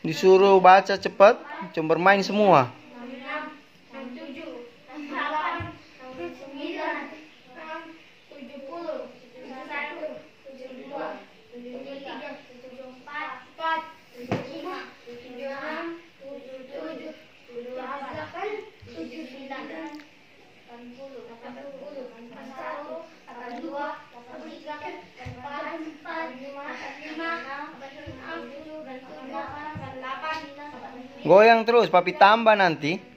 Disuruh baca cepat, cuma bermain semua. Goyang terus, papi tambah nanti.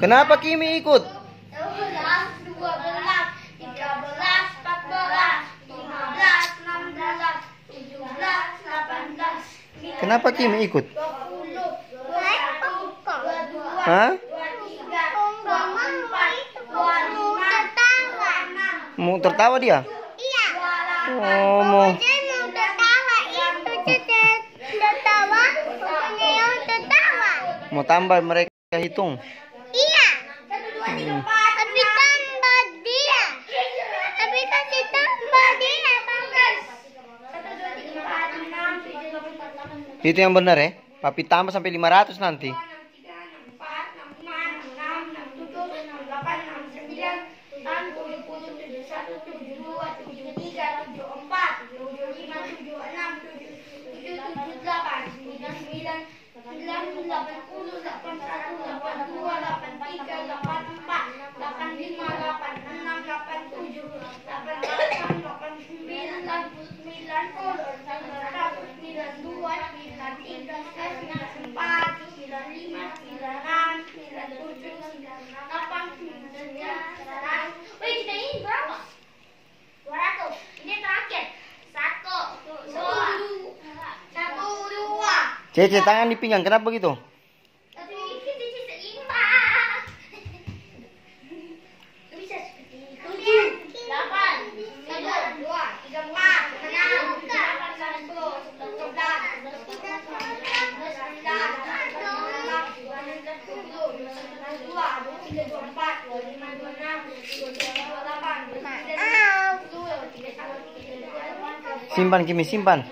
Kenapa Kimi ikut? sebelas, dua belas, tiga belas, empat belas, lima belas, enam belas, tujuh belas, delapan belas, Kenapa Kimi ikut? dua puluh, dua satu, dua dua, Hah? dua tiga, dua empat, dua lima, dua enam, Mau tertawa dia? iya, Oh, mau. Mau tambah mereka hitung. Iya. Tapi tambah dia. Tapi kasih tambah dia, Bangkas. Satu, dua, tiga, empat, enam, tujuh, delapan, sembilan, Itu yang benar ya. Papi tambah sampai 500 nanti delapan lima, delapan enam, delapan tujuh, delapan delapan, delapan sembilan, sembilan puluh, sembilan satu, sembilan dua, sembilan tiga, sembilan empat, sembilan lima, sembilan enam, sembilan tujuh, sembilan delapan, sembilan sembilan, sembilan. Wih, kita ini berapa? 200. Ini terakhir. Satu, dua, satu, dua. Cece tangan di pinggang. Kenapa begitu? Tapi kita bisa seimbang. Bisa seperti itu. Tujuh, delapan, sembilan, dua, tiga, empat, enam, delapan, sepuluh, sebelas, sebelas, sebelas, sebelas, sembilan, delapan, sembilan, sepuluh, dua, dua, dua, tiga, dua, empat, dua, lima, dua, enam, dua, tujuh, dua, delapan, dua, sembilan, dua, sepuluh, tiga, satu, tiga, dua, dua, delapan, Simpan Kimi, simpan.